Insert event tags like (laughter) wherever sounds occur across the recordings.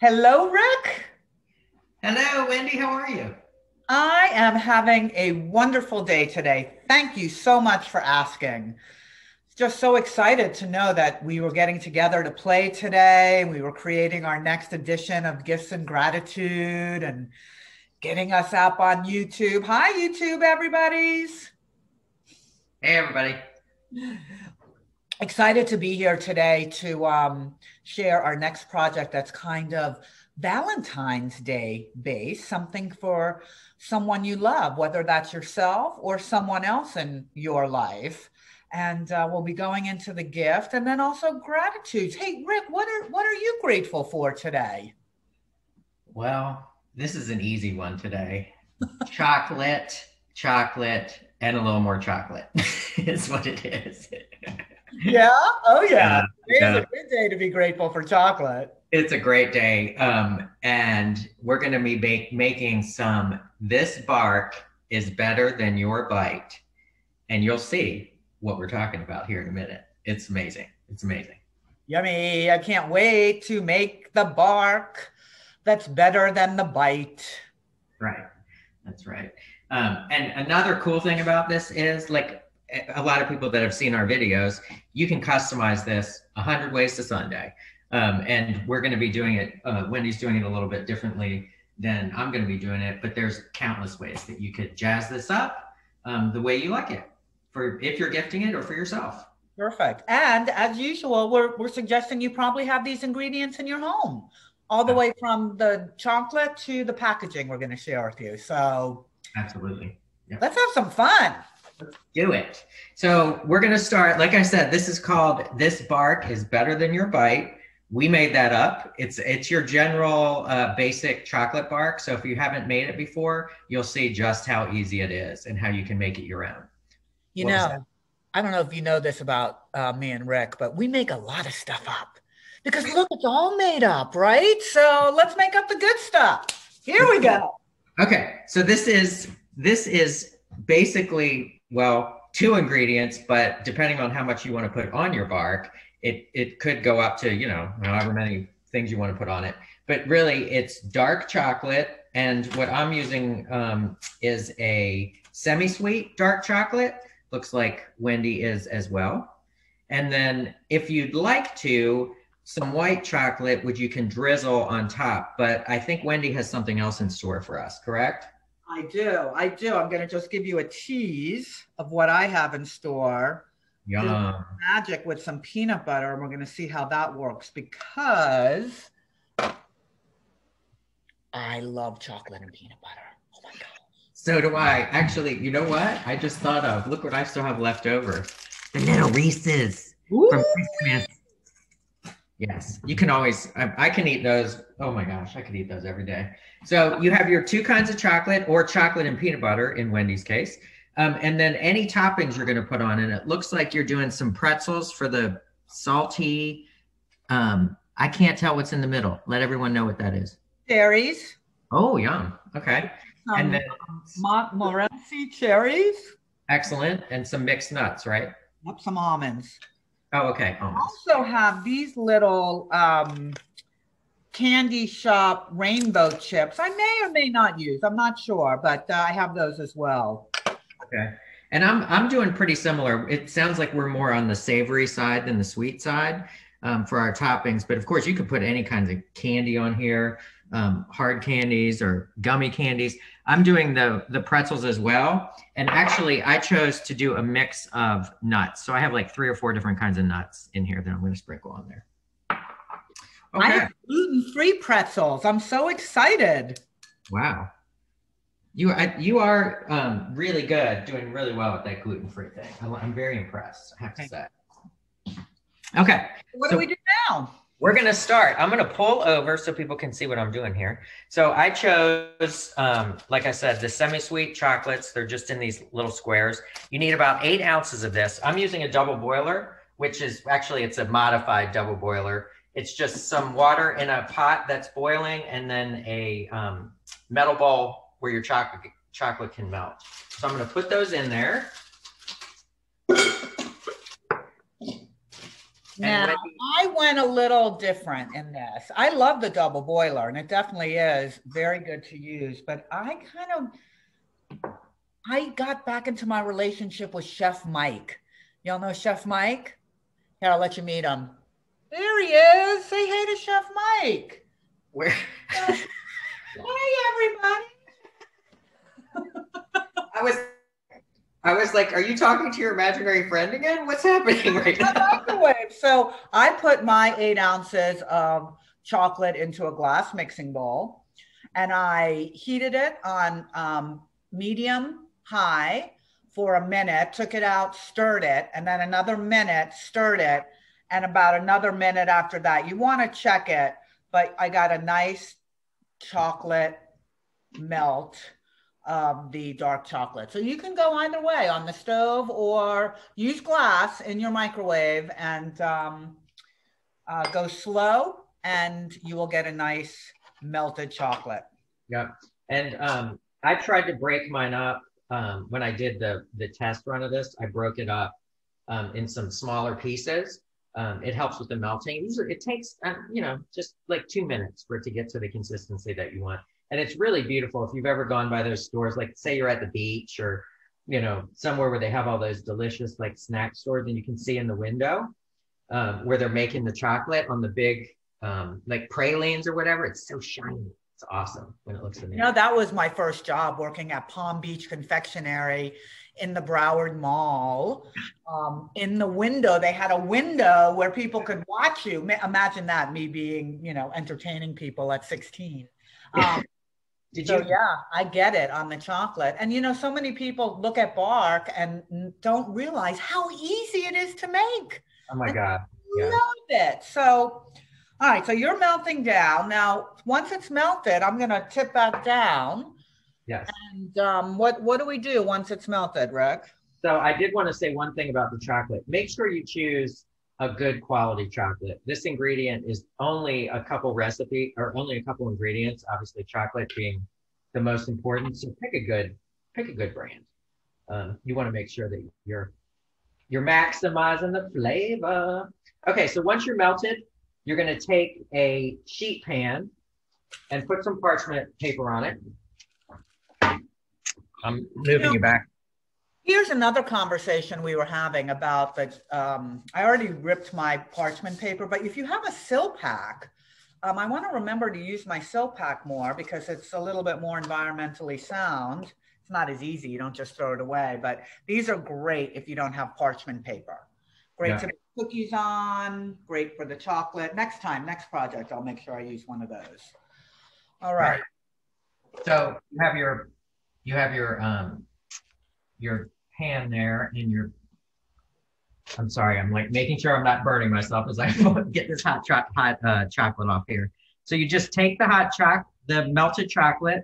Hello, Rick. Hello, Wendy. How are you? I am having a wonderful day today. Thank you so much for asking. Just so excited to know that we were getting together to play today. We were creating our next edition of Gifts and Gratitude and getting us up on YouTube. Hi, YouTube, everybody's. Hey, everybody. Excited to be here today to um, share our next project that's kind of Valentine's Day based, something for someone you love, whether that's yourself or someone else in your life. And uh, we'll be going into the gift and then also gratitudes. Hey, Rick, what are what are you grateful for today? Well, this is an easy one today. (laughs) chocolate, chocolate, and a little more chocolate (laughs) is what it is. (laughs) yeah. Oh yeah. It's a good day to be grateful for chocolate. It's a great day. Um, and we're going to be make, making some This Bark is Better Than Your Bite. And you'll see what we're talking about here in a minute. It's amazing. It's amazing. Yummy. I can't wait to make the bark that's better than the bite. Right. That's right. Um, and another cool thing about this is like a lot of people that have seen our videos, you can customize this 100 ways to Sunday. Um, and we're going to be doing it, uh, Wendy's doing it a little bit differently than I'm going to be doing it, but there's countless ways that you could jazz this up um, the way you like it for if you're gifting it or for yourself. Perfect. And as usual, we're, we're suggesting you probably have these ingredients in your home, all the way from the chocolate to the packaging we're going to share with you. So, absolutely. Let's have some fun. Let's do it. So, we're going to start. Like I said, this is called This Bark is Better Than Your Bite we made that up. It's it's your general uh, basic chocolate bark. So if you haven't made it before, you'll see just how easy it is and how you can make it your own. You what know, I don't know if you know this about uh, me and Rick, but we make a lot of stuff up because look, it's all made up, right? So let's make up the good stuff. Here we go. Okay, so this is this is basically well two ingredients, but depending on how much you want to put on your bark, it it could go up to you know however many things you want to put on it. But really it's dark chocolate and what i'm using um, is a semi-sweet dark chocolate. Looks like wendy is as well. And then if you'd like to some white chocolate which you can drizzle on top but i think wendy has something else in store for us correct i do i do i'm going to just give you a tease of what i have in store yeah. magic with some peanut butter, and we're going to see how that works because I love chocolate and peanut butter. Oh my God. So do I. Actually, you know what? I just thought of look what I still have left over the little Reese's Ooh. from Christmas. Yes, you can always, I, I, can eat those. Oh my gosh, I could eat those every day. So you have your two kinds of chocolate or chocolate and peanut butter in Wendy's case. Um, and then any toppings you're going to put on, and it looks like you're doing some pretzels for the salty. Um, I can't tell what's in the middle. Let everyone know what that is. Cherries. Oh, yum. Okay. And then Montmorency cherries. Excellent. And some mixed nuts, right? Yep, some almonds. Oh, okay. Almonds. also have these little um, candy shop rainbow chips. I may or may not use. I'm not sure, but uh, I have those as well. Okay. And I'm I'm doing pretty similar. It sounds like we're more on the savory side than the sweet side um, for our toppings. But of course, you could put any kinds of candy on here, um, hard candies or gummy candies. I'm doing the the pretzels as well. And actually, I chose to do a mix of nuts. So I have like three or four different kinds of nuts in here that I'm going to sprinkle on there. Okay. I have gluten-free pretzels. I'm so excited. Wow. You are you are um, really good, doing really well with that gluten free thing. I'm very impressed. I have to say. Okay. What so do we do now? We're gonna start. I'm gonna pull over so people can see what I'm doing here. So I chose, um, like I said, the semi-sweet chocolates. They're just in these little squares. You need about eight ounces of this. I'm using a double boiler, which is actually it's a modified double boiler. It's just some water in a pot that's boiling, and then a um, metal bowl where your chocolate chocolate can melt. So I'm going to put those in there. Now, I went a little different in this. I love the double boiler, and it definitely is very good to use. But I kind of, I got back into my relationship with Chef Mike. Y'all know Chef Mike? Here, I'll let you meet him. There he is. Say hey to Chef Mike. Where? (laughs) hey, everybody. I was I was like, are you talking to your imaginary friend again? What's happening right now? So I put my eight ounces of chocolate into a glass mixing bowl and I heated it on um, medium high for a minute, took it out, stirred it, and then another minute, stirred it, and about another minute after that. You want to check it, but I got a nice chocolate melt of the dark chocolate. So you can go either way on the stove or use glass in your microwave and um, uh, go slow and you will get a nice melted chocolate. Yeah. And um, I tried to break mine up um, when I did the, the test run of this. I broke it up um, in some smaller pieces. Um, it helps with the melting. It takes, you know, just like two minutes for it to get to the consistency that you want and it's really beautiful if you've ever gone by those stores like say you're at the beach or you know somewhere where they have all those delicious like snack stores and you can see in the window um, where they're making the chocolate on the big um, like pralines or whatever it's so shiny it's awesome when it looks amazing. You know, that was my first job working at Palm Beach Confectionery in the Broward Mall. Um, in the window, they had a window where people could watch you. Imagine that, me being, you know, entertaining people at 16. (laughs) Um, did so, you? Yeah, I get it on the chocolate. And you know, so many people look at bark and don't realize how easy it is to make. Oh my God. Yeah. Love it. So, all right, so you're melting down. Now, once it's melted, I'm going to tip that down. Yes. And um, what, what do we do once it's melted, Rick? So, I did want to say one thing about the chocolate. Make sure you choose a good quality chocolate. This ingredient is only a couple recipe or only a couple ingredients, obviously chocolate being the most important. So pick a good, pick a good brand. Um, you want to make sure that you're, you're maximizing the flavor. Okay. So once you're melted, you're going to take a sheet pan and put some parchment paper on it. I'm moving you back. Here's another conversation we were having about the. Um, I already ripped my parchment paper, but if you have a Silpat, um, I want to remember to use my Silpat more because it's a little bit more environmentally sound. It's not as easy. You don't just throw it away, but these are great if you don't have parchment paper. Great yeah. to make cookies on, great for the chocolate. Next time, next project, I'll make sure I use one of those. All right. So you have your, you have your, um, your pan there and your I'm sorry, I'm like making sure I'm not burning myself as I (laughs) get this hot, hot uh, chocolate off here. So you just take the hot chocolate, the melted chocolate,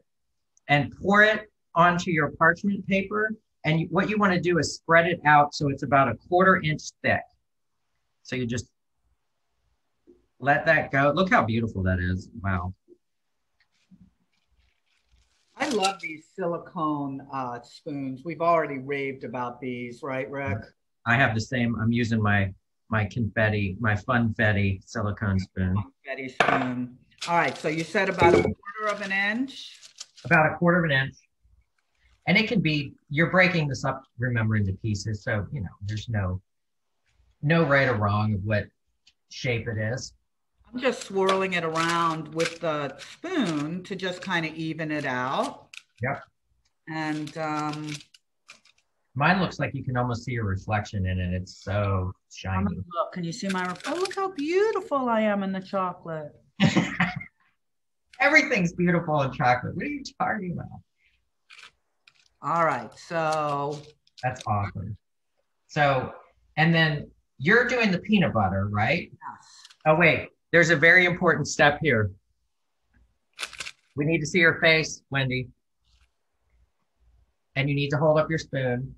and pour it onto your parchment paper. And you, what you want to do is spread it out so it's about a quarter inch thick. So you just let that go. Look how beautiful that is. Wow. I love these silicone uh, spoons. We've already raved about these, right, Rick? I have the same. I'm using my my confetti, my funfetti silicone spoon. Confetti spoon. All right. So you said about a quarter of an inch. About a quarter of an inch, and it can be. You're breaking this up, remember, into pieces. So you know, there's no no right or wrong of what shape it is. I'm just swirling it around with the spoon to just kind of even it out. Yep. And um, mine looks like you can almost see your reflection in it. It's so shiny. Look, can you see my? Oh, look how beautiful I am in the chocolate. (laughs) Everything's beautiful in chocolate. What are you talking about? All right, so that's awesome. So, and then you're doing the peanut butter, right? Yes. Oh wait, there's a very important step here. We need to see your face, Wendy. And you need to hold up your spoon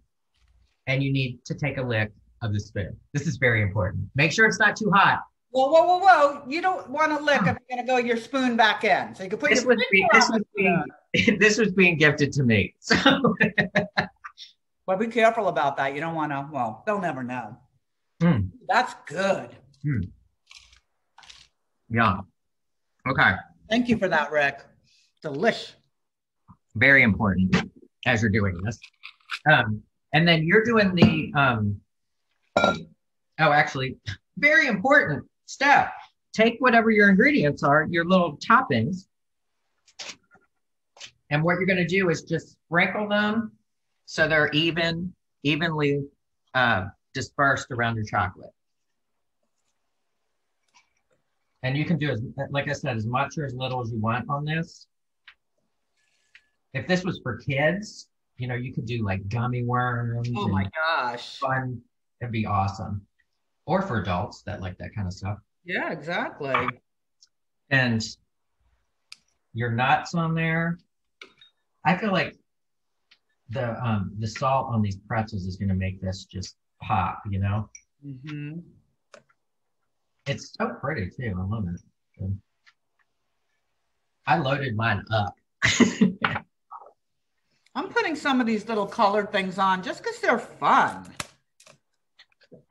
and you need to take a lick of the spoon. This is very important. Make sure it's not too hot. Whoa, whoa, whoa, whoa. You don't want to lick if you're going to go your spoon back in. So you can put this your was, be, this, was being, (laughs) this was being gifted to me. So. well, be careful about that. You don't want to, well, they'll never know. Mm. That's good. Hmm. Yeah. Okay. Thank you for that, Rick. Delish. Very important as you're doing this. Um, and then you're doing the, um, oh, actually, very important step. Take whatever your ingredients are, your little toppings, and what you're going to do is just sprinkle them so they're even, evenly uh, dispersed around your chocolate. And you can do as, like I said, as much or as little as you want on this. If this was for kids, you know, you could do like gummy worms. Oh my gosh. Fun. It'd be awesome. Or for adults that like that kind of stuff. Yeah, exactly. And your nuts on there. I feel like the um the salt on these pretzels is gonna make this just pop, you know? Mm-hmm. It's so pretty too. I love it. I loaded mine up. (laughs) I'm putting some of these little colored things on just because they're fun.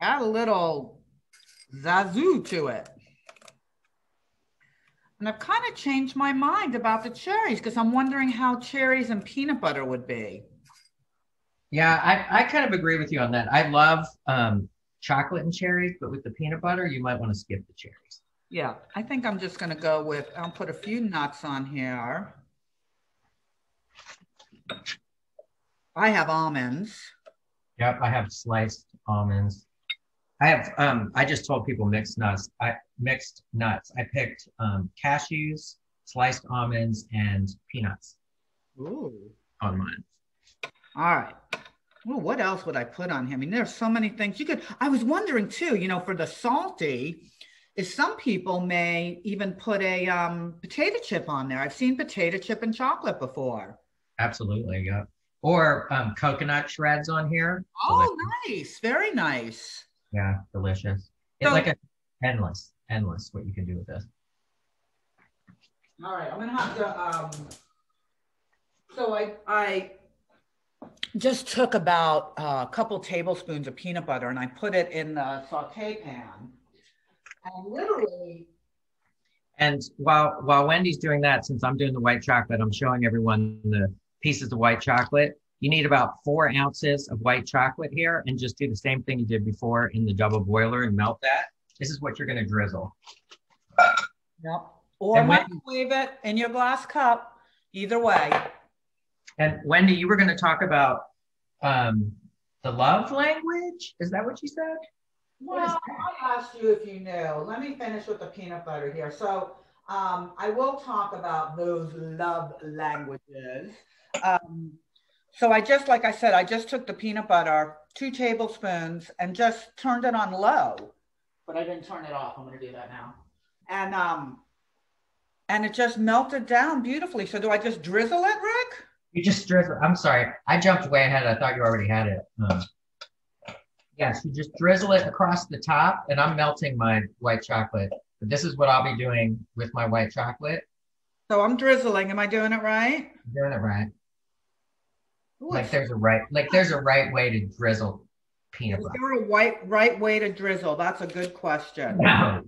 Add a little zazu to it. And I've kind of changed my mind about the cherries because I'm wondering how cherries and peanut butter would be. Yeah, I, I kind of agree with you on that. I love um, chocolate and cherries, but with the peanut butter, you might want to skip the cherries. Yeah, I think I'm just going to go with, I'll put a few nuts on here. I have almonds. Yep, I have sliced almonds. I have um I just told people mixed nuts. I mixed nuts. I picked um cashews, sliced almonds, and peanuts. Ooh. On mine. All right. Well, what else would I put on him? I mean, there's so many things you could. I was wondering too, you know, for the salty, is some people may even put a um, potato chip on there. I've seen potato chip and chocolate before. Absolutely, yeah. Or um, coconut shreds on here. Oh, delicious. nice. Very nice. Yeah, delicious. It's so, like a endless, endless what you can do with this. All right, I'm gonna have to. Um, so I I just took about uh, a couple tablespoons of peanut butter and I put it in the saute pan, and literally. And while while Wendy's doing that, since I'm doing the white chocolate, I'm showing everyone the pieces of white chocolate. You need about four ounces of white chocolate here and just do the same thing you did before in the double boiler and melt that. This is what you're going to drizzle. Yep. Or and microwave it in your glass cup. Either way. And Wendy, you were going to talk about um, the love language. Is that what you said? Well, I asked you if you knew. Let me finish with the peanut butter here. So um, I will talk about those love languages. Um, so I just, like I said, I just took the peanut butter, two tablespoons, and just turned it on low. But I didn't turn it off. I'm going to do that now. And um, and it just melted down beautifully. So do I just drizzle it, Rick? You just drizzle. I'm sorry, I jumped way ahead. I thought you already had it. Um, yes, you just drizzle it across the top, and I'm melting my white chocolate. But this is what I'll be doing with my white chocolate. So I'm drizzling. Am I doing it right? doing it right. Ooh, like there's a right, like there's a right way to drizzle peanut butter. Is there a white right way to drizzle? That's a good question. No,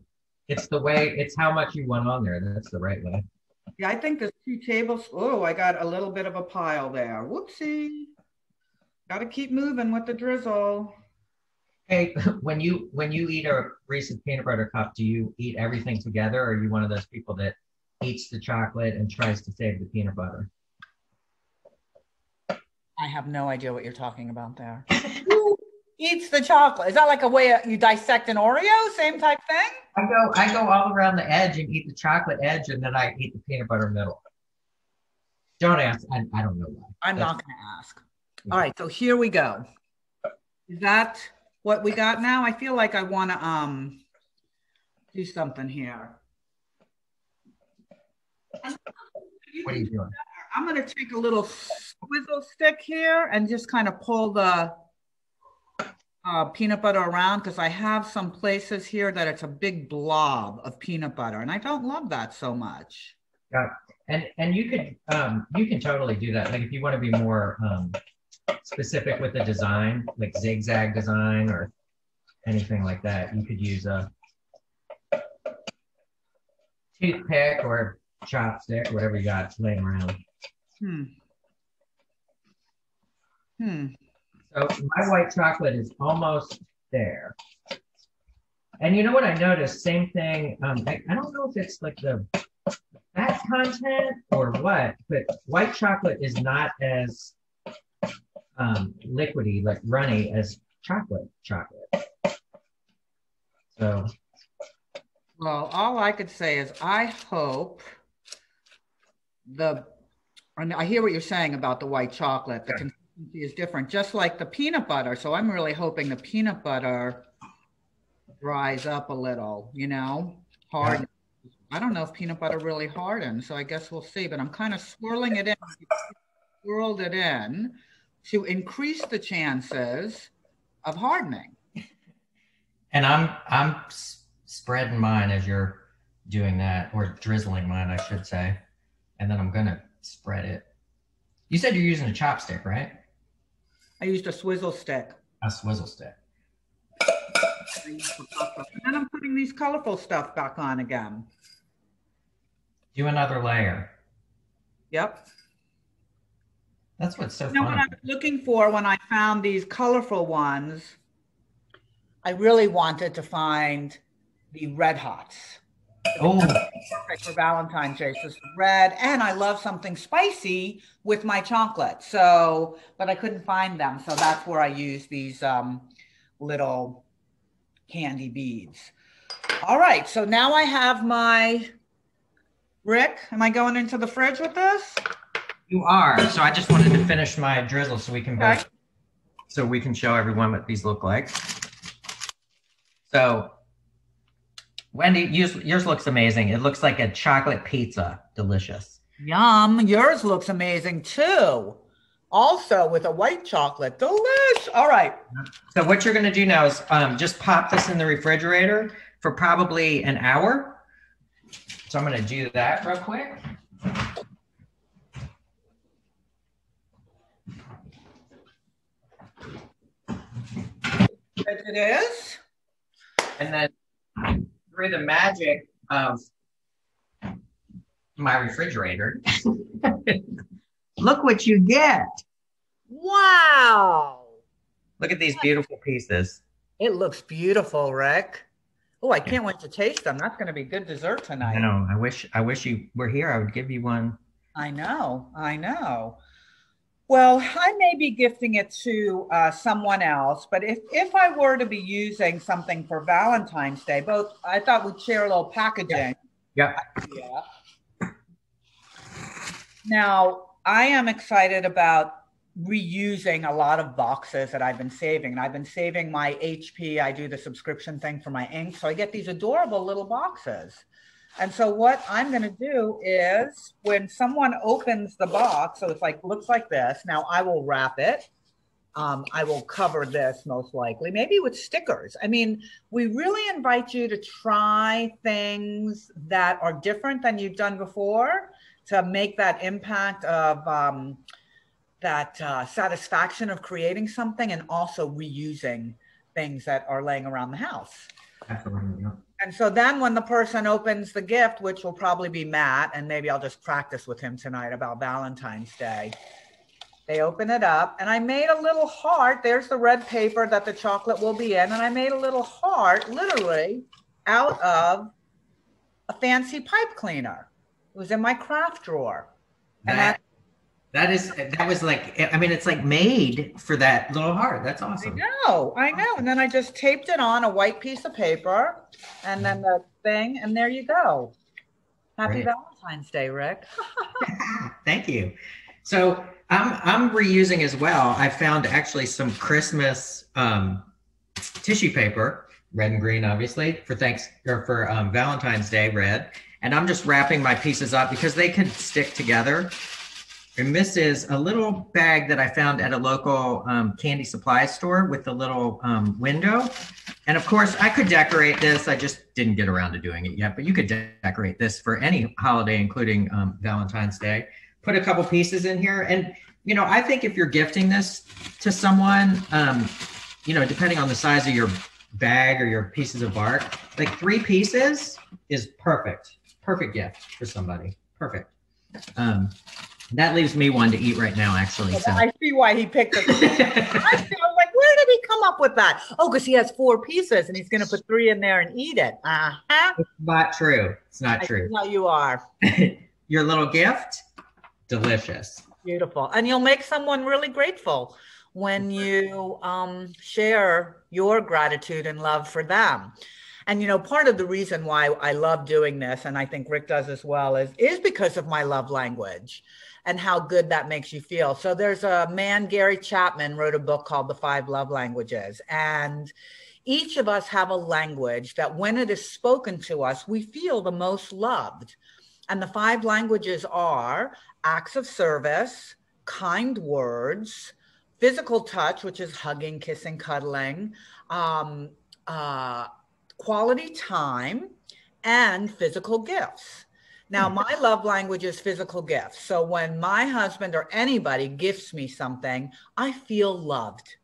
it's the way. It's how much you want on there. That's the right way. Yeah, I think there's two tablespoons. Oh, I got a little bit of a pile there. Whoopsie. Got to keep moving with the drizzle. Hey, (laughs) when you when you eat a Reese's peanut butter cup, do you eat everything together, or are you one of those people that eats the chocolate and tries to save the peanut butter? I have no idea what you're talking about there. (laughs) Eats the chocolate? Is that like a way you dissect an Oreo? Same type thing? I go I go all around the edge and eat the chocolate edge, and then I eat the peanut butter middle. Don't ask. I, I don't know why. I'm That's, not going to ask. Yeah. All right, so here we go. Is that what we got now? I feel like I want to um do something here. What are you doing? I'm going to take a little swizzle stick here and just kind of pull the uh, peanut butter around because I have some places here that it's a big blob of peanut butter and I don't love that so much. Yeah, and and you could um, you can totally do that. Like if you want to be more um, specific with the design, like zigzag design or anything like that, you could use a toothpick or chopstick, whatever you got laying around. Hmm. Hmm. So my white chocolate is almost there. And you know what I noticed? Same thing. Um, I, I don't know if it's like the fat content or what, but white chocolate is not as um, liquidy, like runny as chocolate chocolate. So. Well, all I could say is I hope the, and I hear what you're saying about the white chocolate. The consistency is different, just like the peanut butter. So I'm really hoping the peanut butter dries up a little, you know, hard. I don't know if peanut butter really hardens, so I guess we'll see. But I'm kind of swirling it in, swirled it in to increase the chances of hardening. And I'm I'm spreading mine as you're doing that, or drizzling mine, I should say, and then I'm gonna spread it. You said you're using a chopstick, right? I used a swizzle stick. A swizzle stick. And then I'm putting these colorful stuff back on again. Do another layer. Yep. That's what's so you know, fun. What I was looking for when I found these colorful ones, I really wanted to find the red hots. Oh, perfect for Valentine's Day. So red, and I love something spicy with my chocolate. So, but I couldn't find them, so that's where I use these um, little candy beads. All right, so now I have my Rick. Am I going into the fridge with this? You are. So I just wanted to finish my drizzle so we can okay. both, so we can show everyone what these look like. So Wendy, yours, yours looks amazing. It looks like a chocolate pizza. Delicious. Yum. Yours looks amazing too. Also with a white chocolate. Delish. All right. So what you're going to do now is um, just pop this in the refrigerator for probably an hour. So I'm going to do that real quick. it is. And then through the magic of my refrigerator, (laughs) look what you get. Wow. Look at these beautiful pieces. It looks beautiful, Rick. Oh, I can't wait to taste them. That's going to be good dessert tonight. I know. I wish I wish you were here. I would give you one. I know. I know. Well, I may be gifting it to uh, someone else, but if, if I were to be using something for Valentine's Day, both I thought we'd share a little packaging. Yeah. yeah. Now, I am excited about reusing a lot of boxes that I've been saving. And I've been saving my HP. I do the subscription thing for my ink. So I get these adorable little boxes. And so what I'm going to do is when someone opens the box, so it's like, looks like this. Now I will wrap it. Um, I will cover this most likely, maybe with stickers. I mean, we really invite you to try things that are different than you've done before to make that impact of um, that uh, satisfaction of creating something and also reusing things that are laying around the house. Absolutely. And so then when the person opens the gift, which will probably be Matt, and maybe I'll just practice with him tonight about Valentine's Day. They open it up and I made a little heart. There's the red paper that the chocolate will be in. And I made a little heart literally out of a fancy pipe cleaner. It was in my craft drawer. And that, is that was like I mean it's like made for that little heart. That's awesome. I know, I know. And then I just taped it on a white piece of paper and then the thing, and there you go. Happy Great. Valentine's Day, Rick. (laughs) (laughs) Thank you. So I'm I'm reusing as well. I found actually some Christmas um, tissue paper, red and green, obviously, for thanks or for um, Valentine's Day, red. And I'm just wrapping my pieces up because they can stick together and this is a little bag that I found at a local um, candy supply store with a little um, window. And of course, I could decorate this. I just didn't get around to doing it yet, but you could de decorate this for any holiday, including um, Valentine's Day. Put a couple pieces in here. And, you know, I think if you're gifting this to someone, um, you know, depending on the size of your bag or your pieces of bark, like three pieces is perfect perfect gift for somebody. Perfect. Um, that leaves me one to eat right now, actually. So. I see why he picked (laughs) (laughs) it. I was like, where did he come up with that? Oh, because he has four pieces and he's going to put three in there and eat it. Uh-huh. It's not true. It's not true. No, you are. (laughs) Your little gift, delicious. Beautiful. And you'll make someone really grateful when you um, share your gratitude and love for them. And you know, part of the reason why I love doing this, and I think Rick does as well, is is because of my love language and how good that makes you feel. So there's a man, Gary Chapman, wrote a book called The Five Love Languages. And each of us have a language that when it is spoken to us, we feel the most loved. And the five languages are acts of service, kind words, physical touch, which is hugging, kissing, cuddling, um, uh, quality time, and physical gifts. Now, my love language is physical gifts. So when my husband or anybody gifts me something, I feel loved.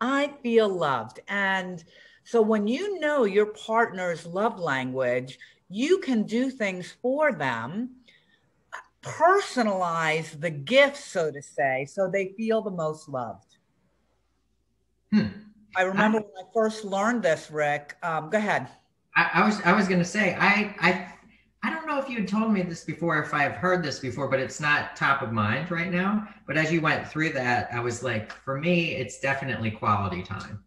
I feel loved. And so when you know your partner's love language, you can do things for them, personalize the gifts, so to say, so they feel the most loved. Hmm. I remember I, when I first learned this, Rick. Um, go ahead. I, I was I was going to say I I I don't know if you had told me this before, if I've heard this before, but it's not top of mind right now. But as you went through that, I was like, for me, it's definitely quality time,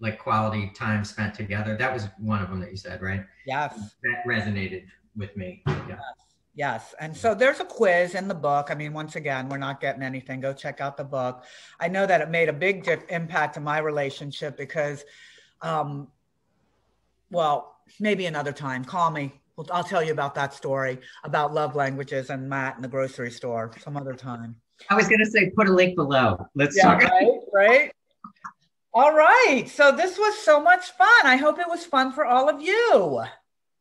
like quality time spent together. That was one of them that you said, right? Yes. That resonated with me. Yeah. Yes. Yes. And so there's a quiz in the book. I mean, once again, we're not getting anything. Go check out the book. I know that it made a big dip, impact in my relationship because, um, well, maybe another time. Call me. Well, I'll tell you about that story about love languages and Matt in the grocery store some other time. I was going to say, put a link below. Let's yeah, talk. Right, right. All right. So this was so much fun. I hope it was fun for all of you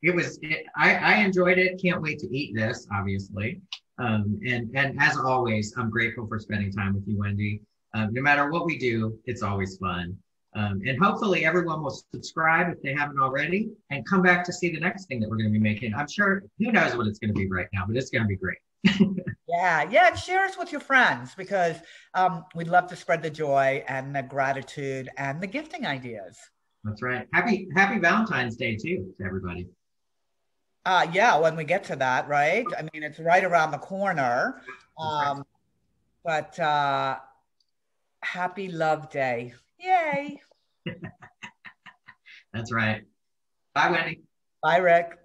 it was it, I, I enjoyed it can't wait to eat this obviously um, and and as always i'm grateful for spending time with you wendy um, no matter what we do it's always fun um, and hopefully everyone will subscribe if they haven't already and come back to see the next thing that we're going to be making i'm sure who knows what it's going to be right now but it's going to be great (laughs) yeah yeah share us with your friends because um, we'd love to spread the joy and the gratitude and the gifting ideas that's right happy happy valentine's day too to everybody uh, yeah, when we get to that, right? I mean, it's right around the corner. Um, but uh, happy love day. (laughs) That's right. Bye, Wendy. Bye, Rick.